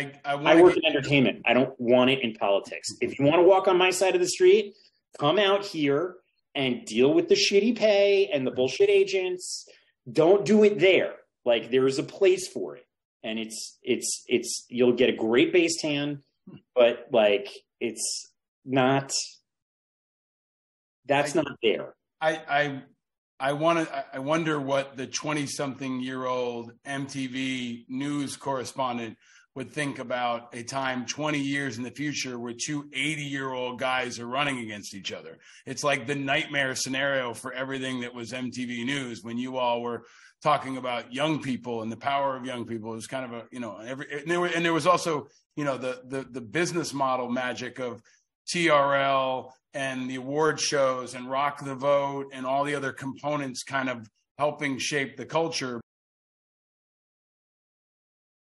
I, I, I work in entertainment. I don't want it in politics. If you want to walk on my side of the street, come out here and deal with the shitty pay and the bullshit agents. Don't do it there. Like there is a place for it. And it's it's it's you'll get a great base tan, but like it's not that's I, not there. I I I want to. I wonder what the twenty-something-year-old MTV news correspondent would think about a time 20 years in the future where two 80 year old guys are running against each other. It's like the nightmare scenario for everything that was MTV News when you all were talking about young people and the power of young people. It was kind of a, you know, every, and there, were, and there was also, you know, the, the, the business model magic of TRL and the award shows and Rock the Vote and all the other components kind of helping shape the culture.